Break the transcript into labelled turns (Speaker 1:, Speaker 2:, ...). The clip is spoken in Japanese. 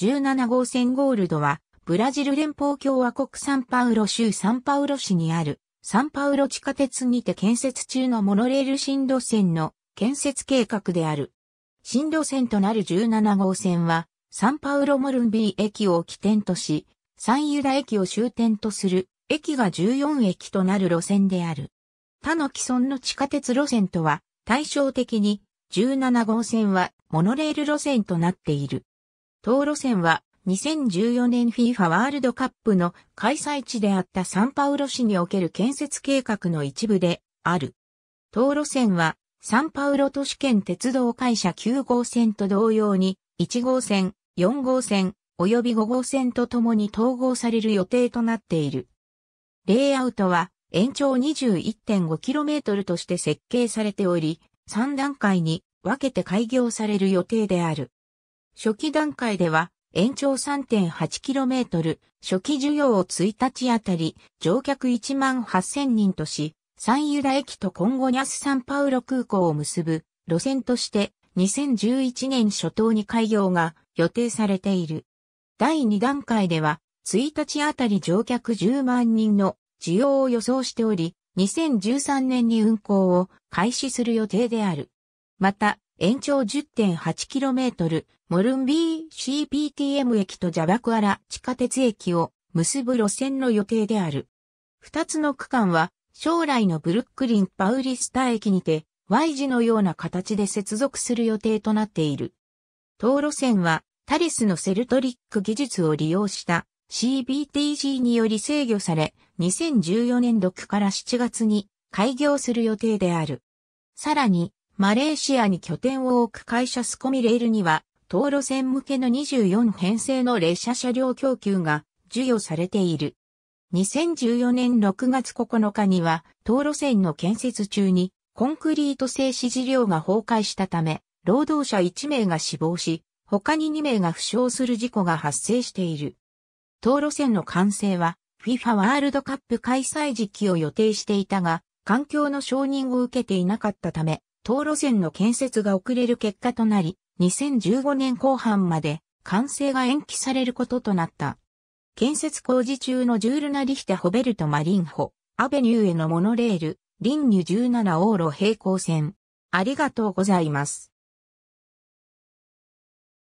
Speaker 1: 17号線ゴールドは、ブラジル連邦共和国サンパウロ州サンパウロ市にある、サンパウロ地下鉄にて建設中のモノレール新路線の建設計画である。新路線となる17号線は、サンパウロモルンビー駅を起点とし、サンユダ駅を終点とする駅が14駅となる路線である。他の既存の地下鉄路線とは対照的に17号線はモノレール路線となっている。当路線は2014年 FIFA ワールドカップの開催地であったサンパウロ市における建設計画の一部である。当路線はサンパウロ都市圏鉄道会社9号線と同様に1号線、4号線、及び5号線とともに統合される予定となっている。レイアウトは延長 21.5km として設計されており、3段階に分けて開業される予定である。初期段階では延長 3.8km、初期需要を1日あたり乗客1万8000人とし、サンユダ駅と今後ニャスサンパウロ空港を結ぶ路線として2011年初頭に開業が予定されている。第2段階では1日あたり乗客10万人の需要を予想しており、2013年に運行を開始する予定である。また、延長 10.8km、モルンビー CPTM 駅とジャバクアラ地下鉄駅を結ぶ路線の予定である。二つの区間は、将来のブルックリン・パウリスタ駅にて、Y 字のような形で接続する予定となっている。当路線は、タリスのセルトリック技術を利用した CBTG により制御され、2014年6から7月に開業する予定である。さらに、マレーシアに拠点を置く会社スコミレールには、東路線向けの24編成の列車車両供給が授与されている。2014年6月9日には、東路線の建設中にコンクリート製支持量が崩壊したため、労働者1名が死亡し、他に2名が負傷する事故が発生している。東路線の完成は FIFA ワールドカップ開催時期を予定していたが、環境の承認を受けていなかったため、東路線の建設が遅れる結果となり、2015年後半まで完成が延期されることとなった。建設工事中のジュールナリヒテホベルトマリンホ、アベニューへのモノレール、リンニュ17往路平行線。ありがとうございます。